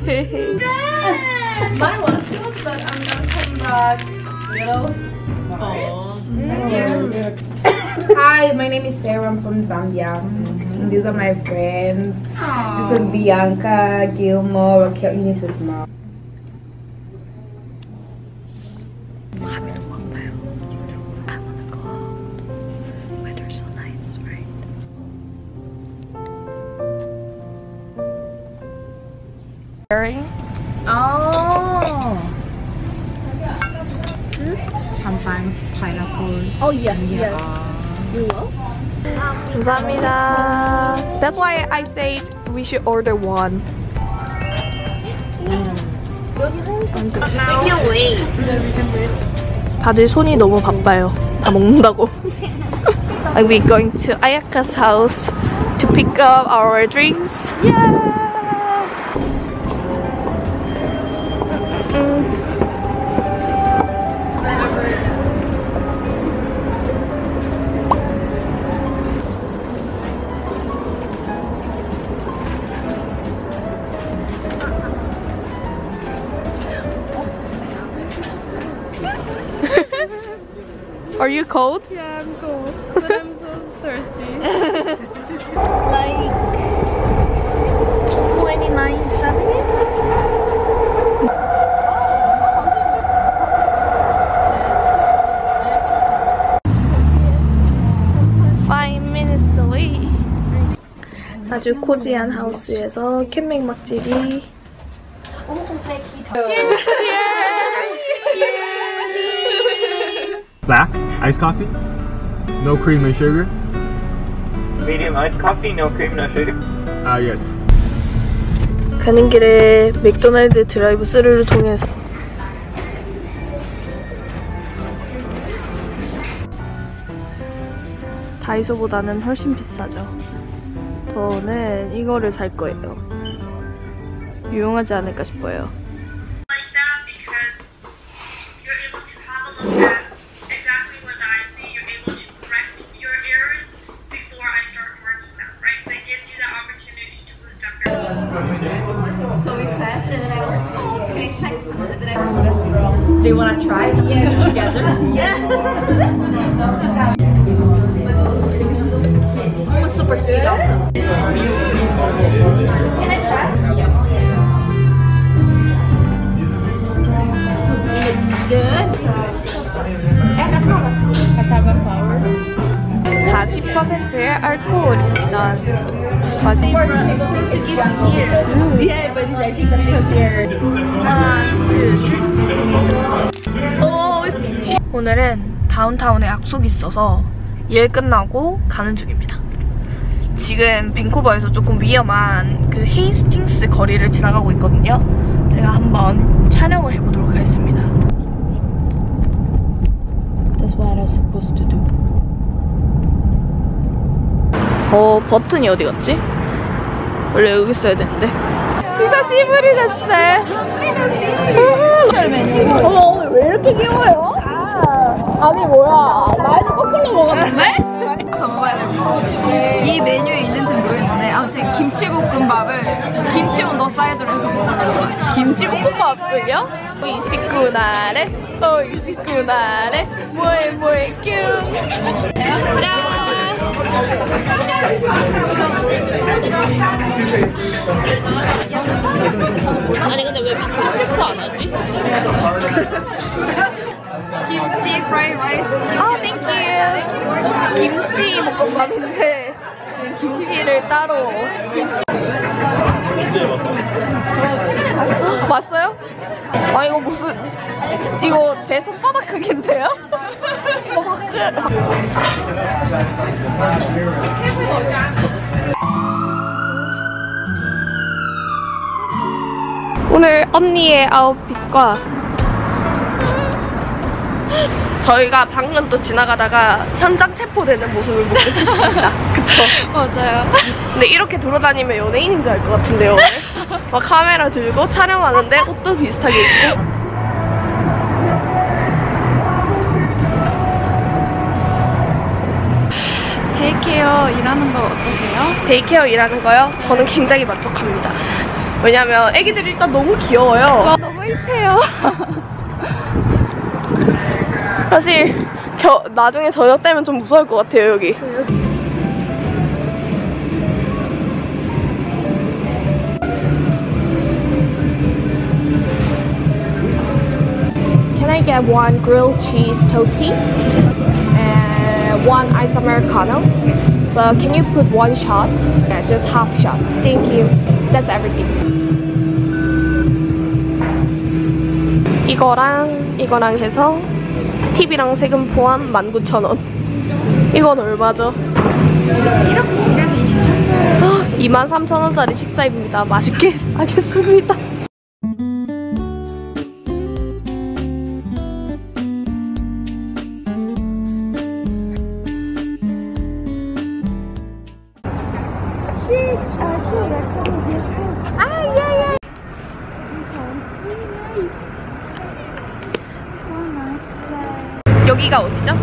But I'm gonna come back. Hi, my name is Sarah. I'm from Zambia. And these are my friends. This is Bianca, Gilmore, Raquel. You need to smile. Oh. Sometimes pineapple. Oh yes, yes. You will? 감사합니다. That's why I said we should order one. 다들 손이 너무 바빠요. 다 먹는다고. like we going to Ayaka's house to pick up our drinks. Yeah. cold? Yeah, I'm cold, but I'm so thirsty. Like 29.70? Five minutes away. 아주 코지한 하우스에서 캔맥 막지기. Black, Iced coffee, no cream and sugar. Medium iced coffee, no cream, no sugar. Uh, yes. 가는 길에 맥도날드 drive-thru를 통해서 다이소보다는 훨씬 비싸죠. 저는 이거를 살 거예요. 유용하지 않을까 싶어요. 40%의 알코올입니다. 맛이 Yeah, but I think because you're. 오늘은 다운타운에 약속이 있어서 일 끝나고 가는 중입니다. 지금 밴쿠버에서 조금 위험한 그 헤이스팅스 거리를 지나가고 있거든요. 제가 한번 촬영을 해보도록 하겠습니다. That's what I'm supposed to do. 어, 버튼이 어디 갔지? 원래 여기 있어야 되는데. 진짜 시부리 됐어요. 어, 왜 이렇게 귀여워요? 아니 뭐야 나이도 거꾸로 먹었는데? 이 메뉴에 있는지 모르겠는데 아무튼 김치볶음밥을 김치 온더 사이드로 해서 먹으려고 김치볶음밥을요? おいしくなれ おいしくなれ 뭐해 뭐해 뀨 아니 근데 왜 체크 안 하지? 김치 fried rice 아 thank you 김치 볶음밥인데 지금 김치를 따로 김치 봤어요? 아 이거 무슨 이거 제 손바닥 크기인데요? 오늘 언니의 아웃핏과 저희가 방금 또 지나가다가 현장 체포되는 모습을 목격했습니다. 그쵸? 맞아요. 근데 이렇게 돌아다니면 연예인인 줄 알 것 같은데요? 막 카메라 들고 촬영하는데 옷도 비슷하게 입고. daycare 일하는 거 어떠세요? daycare 일하는 거요? 저는 굉장히 만족합니다. 왜냐면 애기들이 일단 너무 귀여워요. 너무 hip해요. 사실 겨, 나중에 저녁 되면 좀 무서울 것 같아요 여기. Get one grilled cheese toasty and one ice americano? But can you put one shot? Yeah, just half shot. Thank you. That's everything. 이거랑 이거랑 해서 팁이랑 세금 포함 19,000원. 이건 얼마죠? 이렇게 기간이 23,000원짜리 식사입니다. 맛있게 하겠습니다. 어디죠?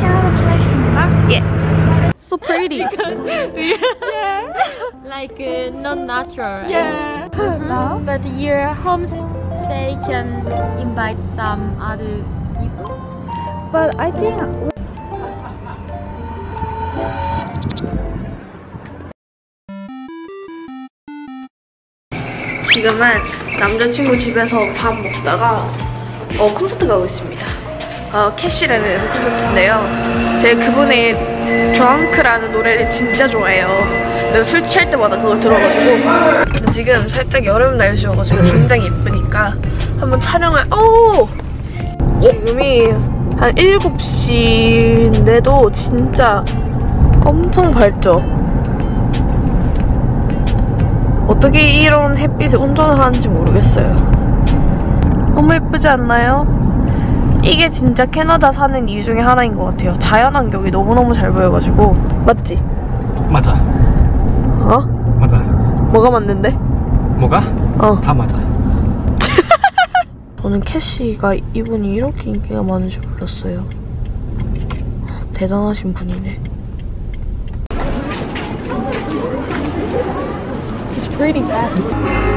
캐나다 플레이스인가? 예. So pretty. like uh, not natural. Yeah. But your homestay can invite some other people. But I think 지금은 남자친구 집에서 밥 먹다가 어, 콘서트 가고 있습니다. 어, 캐시라는 콘서트인데요. 제가 그분의 드렁크라는 노래를 진짜 좋아해요. 술 취할 때마다 그걸 들어가지고 지금 살짝 여름 날씨여가지고 굉장히 예쁘니까 한번 촬영을 오! 지금이 한 7시인데도 진짜 엄청 밝죠? 어떻게 이런 햇빛에 운전을 하는지 모르겠어요. 너무 예쁘지 않나요? 이게 진짜 캐나다 사는 이유 중에 하나인 것 같아요. 자연환경이 너무너무 잘 보여가지고. 맞지? 맞아. 어? 맞아. 뭐가 맞는데? 뭐가? 어. 다 맞아. 저는 캐시가 이분이 이렇게 인기가 많은 줄 몰랐어요. 대단하신 분이네. It's pretty fast.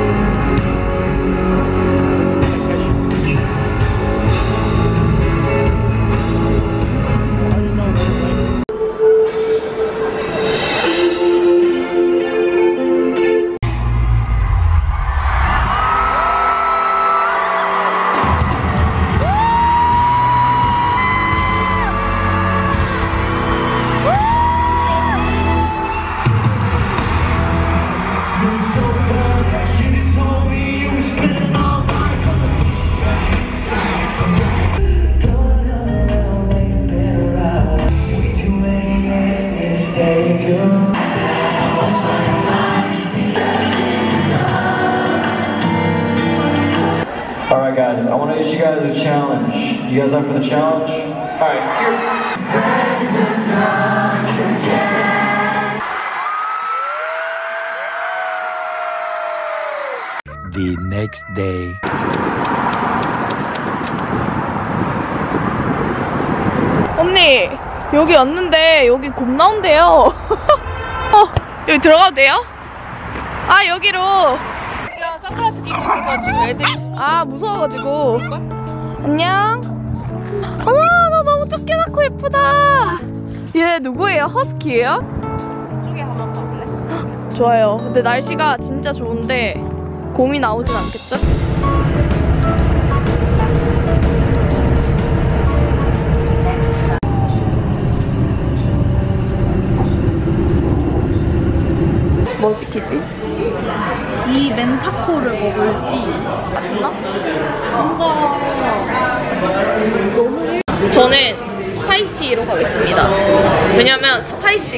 You guys up for the challenge? Alright, here. The next day. 언니 여기 왔는데 여기 곰 나온대요 어 여기 들어가도 돼요? 아 여기로 선글라스 끼고 있는 거 지금 애들이 아 무서워가지고 안녕 어머 나 너무 쫓겨났고 예쁘다 얘 누구예요? 허스키예요? 쪽에 한번 봐볼래? 좋아요 근데 날씨가 진짜 좋은데 곰이 나오진 않겠죠?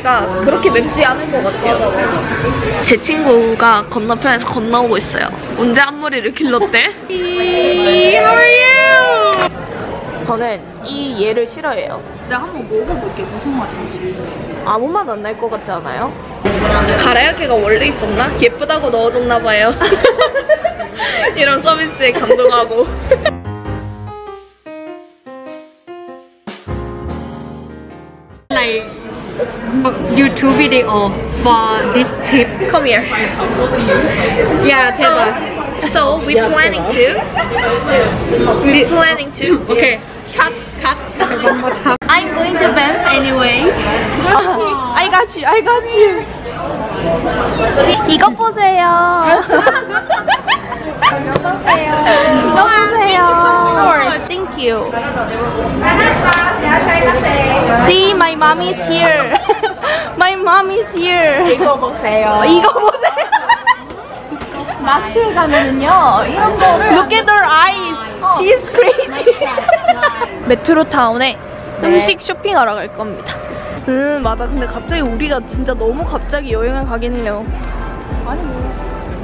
스파이시가 그렇게 맵지 않은 것 같아요. 제 친구가 건너편에서 건너오고 있어요. 언제 앞머리를 길렀대? How are you? 저는 이 얘를 싫어해요. 내가 한번 먹어볼게 무슨 맛인지 아무 맛 안 날 것 같지 않아요? 가라야케가 원래 있었나? 예쁘다고 넣어줬나 봐요. 이런 서비스에 감동하고. two video for this trip. Come here. Yeah, 대박. So we planning to. We planning to. Okay. Cut. Cut. I'm going to Banff anyway. I got you. I got you. See, 이것 보세요. 이것 보세요. Thank you. See, my mom is here. my mom is here. 이거 보세요. 이거 보세요. 마트에 가면은요 이런 거를 Look at her eyes. She's crazy. 메트로 타운에 음식 쇼핑하러 갈 겁니다. 음 맞아. 근데 갑자기 우리가 진짜 너무 갑자기 여행을 가긴 해요. 아니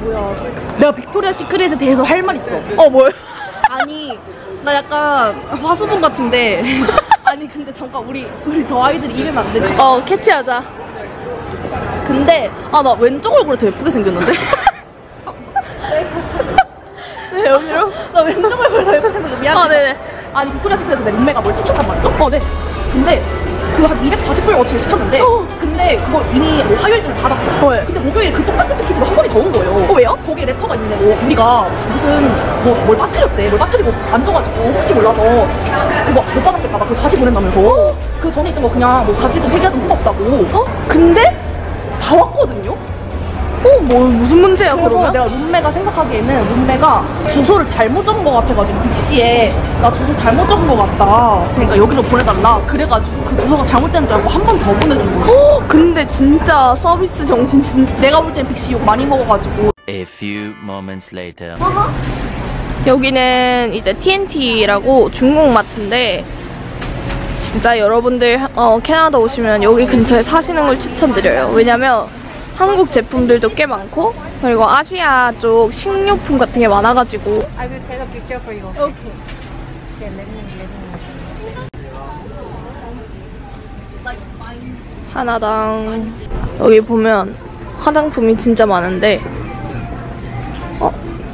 뭐야? 내가 빅토리아 시크릿에 대해서 할 말 있어. 어 뭐야? 아니 나 약간 화수분 같은데. 아니 근데 잠깐 우리 우리 저 아이들이 이러면 안 되지. 어 캐치하자. 근데 아 나 왼쪽 얼굴이 더 예쁘게 생겼는데. 네, 여기로? 나 왼쪽 얼굴 더 예쁘게 생겼는데 미안해. 아, 네네. 아니, 빅토리아 시크릿에서 내 룸메가 뭘 시켰단 말이죠? 어, 네. 근데 그거 한 240불 어치를 시켰는데 근데 그거 이미 뭐 화요일쯤에 받았어. 네. 근데 목요일에 그 똑같은 패키지로 한 번이 더온 거예요. 어, 왜요? 거기에 letter가 있는데 뭐 우리가 무슨 뭐 뭘 빠뜨렸대. 뭘 빠뜨리고 안 줘가지고 혹시 몰라서 그거 못 받았을까봐 그거 다시 보낸다면서 그 전에 있던 거 그냥 뭐 가지고 회개하던 후가 없다고. 어? 근데 다 왔거든요? 어, 뭐 무슨 문제야 그러면? 내가 룸메가 생각하기에는 룸메가 주소를 잘못 적은 것 같아가지고 빅시에 나 주소 잘못 적은 것 같다. 그러니까 여기로 보내달라. 그래가지고 그 주소가 잘못된 줄 알고 한 번 더 보내준 거야. 근데 진짜 서비스 정신 진짜 내가 볼 땐 빅시 욕 많이 먹어가지고. A few moments later. 여기는 이제 TNT라고 중국 마트인데 진짜 여러분들 어, 캐나다 오시면 여기 근처에 사시는 걸 추천드려요. 왜냐면 한국 제품들도 꽤 많고 그리고 아시아 쪽 식료품 같은 게 많아가지고 I will take a picture for you. Okay. Okay, let me let me. 하나당 여기 보면 화장품이 진짜 많은데 어?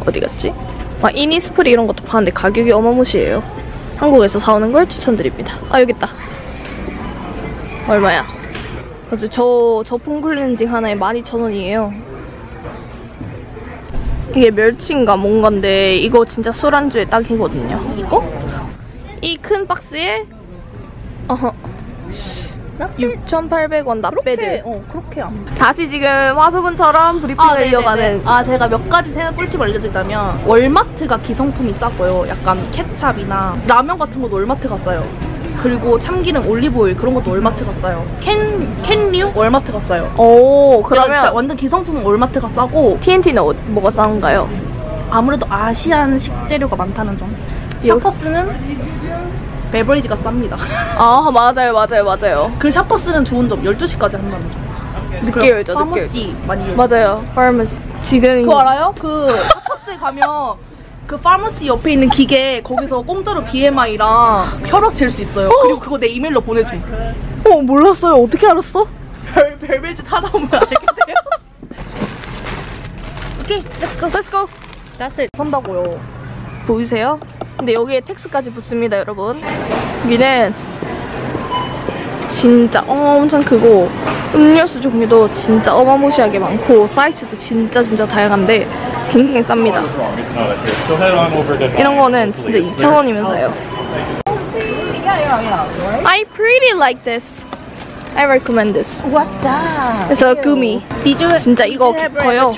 어디 갔지? 아 이니스프리 이런 것도 파는데 가격이 어마무시해요 한국에서 사오는 걸 추천드립니다 아 여기 있다 얼마야? 맞아 저, 저 폼클렌징 하나에 12,000원이에요 이게 멸치인가 뭔가인데 이거 진짜 술안주에 딱이거든요 이거? 이 큰 박스에 어허 6,800원 납배드. 어, 그렇게 안. 다시 지금 화소분처럼 브리핑을 이어가는 아 제가 몇 가지 생각 꿀팁 알려드리자면 월마트가 기성품이 싸고요. 약간 케찹이나 라면 같은 것도 월마트가 싸요. 그리고 참기름, olive oil 그런 것도 월마트가 싸요. 캔 캔류 월마트가 싸요. 오 그러면 진짜 그러면 완전 기성품은 월마트가 싸고 T&T는 어, 뭐가 싼가요? 아무래도 Asian 식재료가 많다는 점. 샤퍼스는 beverage가 쌉니다. 아 맞아요 맞아요 맞아요 그 샤퍼스는 좋은 점 12시까지 한다는 점. 늦게 열죠 늦게 열죠 pharmacy 많이 열죠. 맞아요 pharmacy 지금 그거 알아요? 그 샤퍼스에 가면 그 파머시 옆에 있는 기계 거기서 공짜로 BMI랑 혈압 잴 수 있어요. 그리고 그거 내 이메일로 보내줘. 어 몰랐어요 어떻게 알았어? 별 별별 짓 하다 보면 알게 돼요. 오케이 let's go let's go That's it. 산다고요. 보이세요? 근데 여기에 텍스까지 붙습니다 여러분 여기는 진짜 엄청 크고 음료수 종류도 진짜 어마무시하게 많고 사이즈도 진짜 진짜 다양한데 굉장히 쌉니다 이런 거는 진짜 2,000원이면 사요 I pretty like this I recommend this What's that? It's a gummy 진짜 이거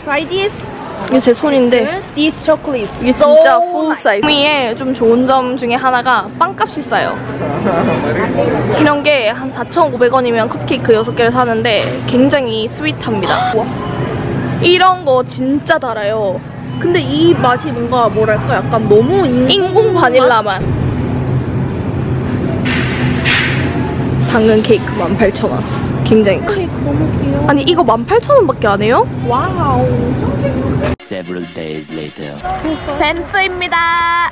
Try this. 이게 제 손인데 This chocolate. 이게 진짜 full size. 구미의 좀 좋은 점 중에 하나가 빵값이 싸요. 이런 게 한 4,500원이면 컵케이크 6개를 사는데 굉장히 스윗합니다. 이런 거 진짜 달아요. 근데 이 맛이 뭔가 뭐랄까 약간 너무 인공, 인공 바닐라 맛. 당근 케이크 18,000원. 굉장히 커. 너무 귀여워. 아니 이거 18,000원밖에 안 해요? Wow. Several days later. 벤트입니다.